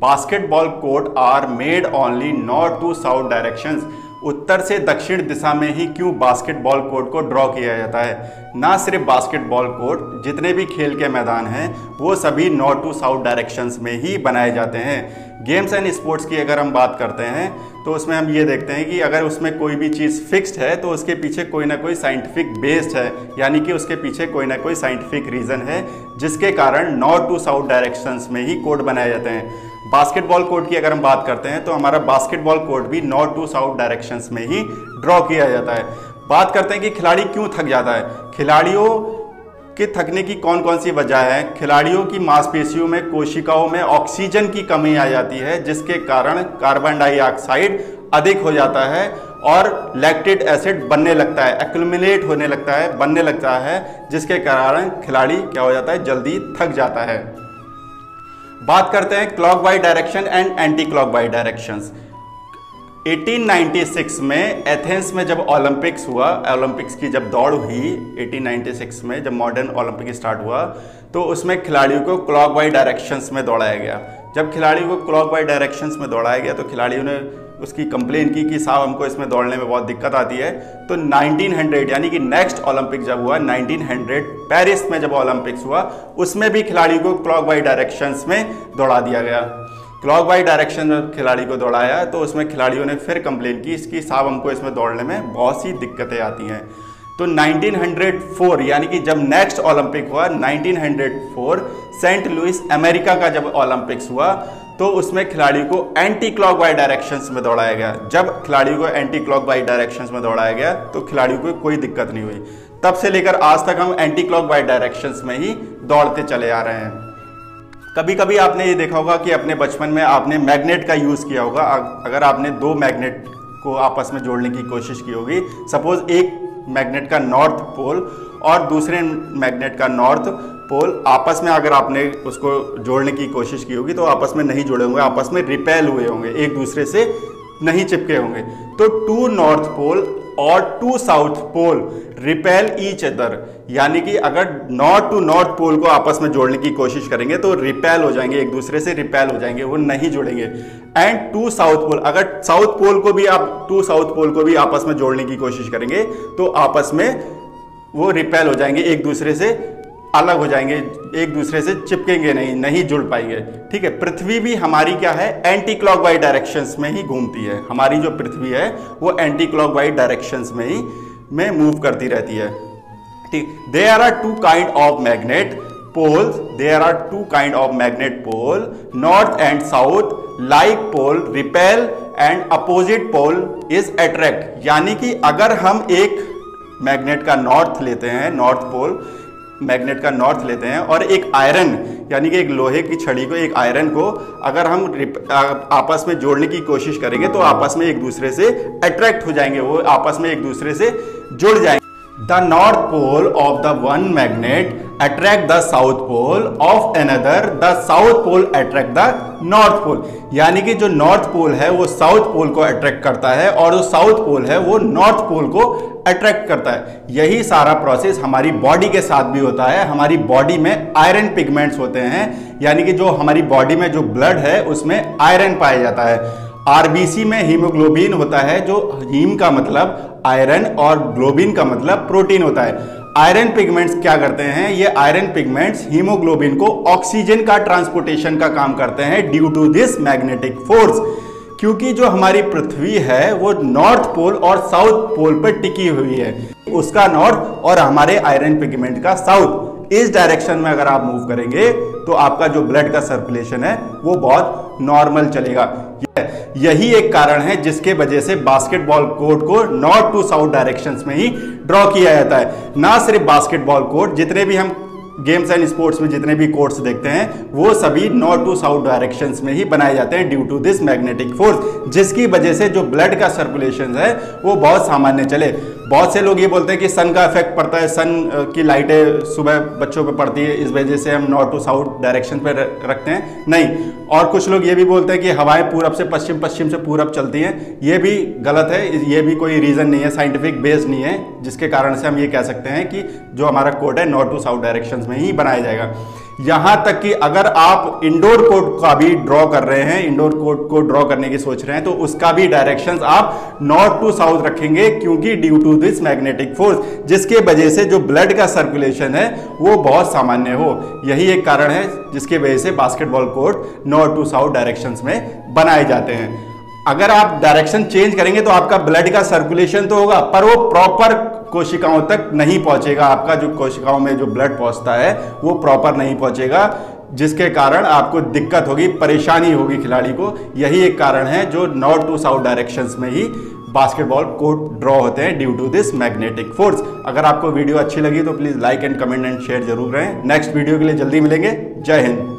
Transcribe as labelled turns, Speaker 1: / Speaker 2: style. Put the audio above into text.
Speaker 1: Basketball court are made only north to south directions उत्तर से दक्षिण दिशा में ही क्यों बास्केटबॉल कोर्ट को ड्रॉ किया जाता है? ना सिर्फ़ बास्केटबॉल कोर्ट जितने भी खेल के मैदान हैं, वो सभी नॉर्थ टू साउथ डायरेक्शंस में ही बनाए जाते हैं। गेम्स एंड स्पोर्ट्स की अगर हम बात करते हैं तो उसमें हम ये देखते हैं कि अगर उसमें कोई भी चीज़ फिक्स्ड है तो उसके पीछे कोई ना कोई साइंटिफिक बेस्ड है, यानी कि उसके पीछे कोई ना कोई साइंटिफिक रीज़न है, जिसके कारण नॉर्थ टू साउथ डायरेक्शंस में ही कोड बनाए जाते हैं। बास्केटबॉल कोर्ट की अगर हम बात करते हैं तो हमारा बास्केटबॉल कोर्ट भी नॉर्थ टू साउथ डायरेक्शंस में ही ड्रॉ किया जाता है। बात करते हैं कि खिलाड़ी क्यों थक जाता है? खिलाड़ियों के थकने की कौन कौन सी वजह है? खिलाड़ियों की मांसपेशियों में, कोशिकाओं में ऑक्सीजन की कमी आ जाती है, जिसके कारण कार्बन डाइऑक्साइड अधिक हो जाता है और लैक्टेट एसिड बनने लगता है एक्लुमिनेट होने लगता है, बनने लगता है, जिसके कारण खिलाड़ी क्या हो जाता है? जल्दी थक जाता है। बात करते हैं clockwise direction and anticlockwise directions 1896 में एथेंस में जब ओलंपिक्स हुआ ओलंपिक्स की जब दौड़ हुई 1896 में जब मॉडर्न ओलंपिक स्टार्ट हुआ तो उसमें खिलाड़ियों को क्लॉक डायरेक्शंस में दौड़ाया गया। जब खिलाड़ियों को क्लॉक डायरेक्शंस में दौड़ाया गया तो खिलाड़ियों ने उसकी कंप्लेन की कि साहब, हमको इसमें दौड़ने में बहुत दिक्कत आती है। तो 1900 यानी कि नेक्स्ट ओलंपिक जब हुआ 1900 पेरिस में जब ओलंपिक्स हुआ, उसमें भी खिलाड़ी को क्लॉक वाई डायरेक्शंस में दौड़ा दिया गया। क्लॉक वाई डायरेक्शन में खिलाड़ी को दौड़ाया तो उसमें खिलाड़ियों ने फिर कंप्लेन की इसकी साहब, हमको इसमें दौड़ने में बहुत सी दिक्कतें आती हैं। तो 1904 यानी कि जब नेक्स्ट ओलंपिक हुआ 1904 सेंट लुइस अमेरिका का जब ओलंपिक्स हुआ तो उसमें खिलाड़ी को एंटी क्लॉक वाई डायरेक्शंस में दौड़ाया गया। जब खिलाड़ी को एंटी क्लॉक वाई डायरेक्शंस में दौड़ाया गया तो खिलाड़ी को कोई दिक्कत नहीं हुई। तब से लेकर आज तक हम एंटी क्लॉक वाई डायरेक्शंस में ही दौड़ते चले आ रहे हैं। कभी कभी आपने ये देखा होगा कि अपने बचपन में आपने मैग्नेट का यूज़ किया होगा। अगर आपने दो मैग्नेट को आपस में जोड़ने की कोशिश की होगी सपोज़ एक मैग्नेट का नॉर्थ पोल और दूसरे मैग्नेट का नॉर्थ पोल आपस में अगर आपने उसको जोड़ने की कोशिश की होगी तो आपस में नहीं जुड़े होंगे, आपस में रिपेल हुए होंगे, एक दूसरे से नहीं चिपके होंगे। तो टू नॉर्थ पोल और two south pole repel each other यानी कि अगर नॉर्थ टू नॉर्थ पोल को आपस में जोड़ने की कोशिश करेंगे तो रिपेल हो जाएँगे, एक दूसरे से रिपेल हो जाएँगे, वो नहीं जुड़ेंगे। एंड टू साउथ पोल अगर साउथ पोल को भी आप टू साउथ पोल को भी आपस में जोड़ने की कोशिश करेंगे तो आपस में वो रिपेल हो जाएँगे, एक दूसरे से अलग हो जाएँगे, एक दूसरे से चिपकेंगे नहीं नहीं जुड़ पाएँगे। ठीक है, पृथ्वी भी हमारी क्या है एंटी क्लॉक वाई डायरेक्शंस में ही घूमती है। हमारी जो पृथ्वी है, वो एंटी क्लॉक वाई डायरेक्शंस में ही, में मूव करती रहती है। ठीक they are are two kind of magnet poles there are two kind of magnet pole north and south like pole repel and opposite pole is attract यानी कि अगर हम एक मैग्नेट का नॉर्थ लेते हैं, नॉर्थ पोल, मैग्नेट का north लेते हैं और एक आयरन, यानी कि एक लोहे की छड़ी को, एक आयरन को अगर हम आपस में जोड़ने की कोशिश करेंगे तो आपस में एक दूसरे से अट्रैक्ट हो जाएँगे, वो आपस में एक दूसरे से जुड़ जाएँगे। The north pole of the one magnet attract the south pole of another the south pole attract the north pole यानी कि जो नॉर्थ पोल है, वो साउथ पोल को अट्रैक्ट करता है और जो साउथ पोल है, वो नॉर्थ पोल को अट्रैक्ट करता है। यही सारा प्रोसेस हमारी बॉडी के साथ भी होता है। हमारी बॉडी में आयरन पिगमेंट्स होते हैं। यानी कि जो हमारी बॉडी में जो ब्लड है, उसमें आयरन पाया जाता है। आरबीसी में हीमोग्लोबिन होता है, जो हीम का मतलब आयरन और ग्लोबिन का मतलब प्रोटीन होता है। आयरन पिगमेंट्स क्या करते हैं? ये आयरन पिगमेंट्स हीमोग्लोबिन को ऑक्सीजन का ट्रांसपोर्टेशन का काम करते हैं due to this magnetic force क्योंकि जो हमारी पृथ्वी है, वो नॉर्थ पोल और साउथ पोल पर टिकी हुई है। उसका नॉर्थ और हमारे आयरन पिगमेंट का साउथ इस डायरेक्शन में अगर आप मूव करेंगे तो आपका जो ब्लड का सर्कुलेशन है, वो बहुत नॉर्मल चलेगा। यही एक कारण है जिसके वजह से बास्केटबॉल कोर्ट को नॉर्थ टू साउथ डायरेक्शन में ही ड्रॉ किया जाता है। ना सिर्फ़ बास्केटबॉल कोर्ट जितने भी हम गेम्स एंड स्पोर्ट्स में जितने भी कोर्ट्स देखते हैं, वो सभी नॉर्थ टू साउथ डायरेक्शन में ही बनाए जाते हैं due to this magnetic force जिसकी वजह से जो ब्लड का सर्कुलेशन है, वो बहुत सामान्य चले। बहुत से लोग ये बोलते हैं कि सन का इफ़ेक्ट पड़ता है सन की लाइटें सुबह बच्चों पे पड़ती है, इस वजह से हम नॉर्थ टू साउथ डायरेक्शन पे रखते हैं। नहीं, और कुछ लोग ये भी बोलते हैं कि हवाएँ पूरब से पश्चिम पश्चिम से पूरब चलती हैं। ये भी गलत है ये भी कोई रीज़न नहीं है साइंटिफिक बेस नहीं है, जिसके कारण से हम ये कह सकते हैं कि जो हमारा कोड है नॉर्थ टू साउथ डायरेक्शन में ही बनाया जाएगा। यहाँ तक कि अगर आप इंडोर कोर्ट का भी ड्रॉ कर रहे हैं, इंडोर कोर्ट को ड्रॉ करने की सोच रहे हैं तो उसका भी डायरेक्शंस आप नॉर्थ टू साउथ रखेंगे, क्योंकि due to this magnetic force जिसके वजह से जो ब्लड का सर्कुलेशन है, वो बहुत सामान्य हो। यही एक कारण है, जिसके वजह से basketball court north to south direction में बनाए जाते हैं। अगर आप डायरेक्शन चेंज करेंगे तो आपका ब्लड का सर्कुलेशन तो होगा, पर वो प्रॉपर कोशिकाओं तक नहीं पहुंचेगा। आपका जो कोशिकाओं में जो ब्लड पहुँचता है, वो प्रॉपर नहीं पहुंचेगा, जिसके कारण आपको दिक्कत होगी, परेशानी होगी खिलाड़ी को। यही एक कारण है जो नॉर्थ टू साउथ डायरेक्शंस में ही बास्केटबॉल कोर्ट ड्रॉ होते हैं due to this magnetic force अगर आपको वीडियो अच्छी लगी तो please like and comment and share ज़रूर करें। नेक्स्ट वीडियो के लिए जल्दी मिलेंगे। जय हिंद।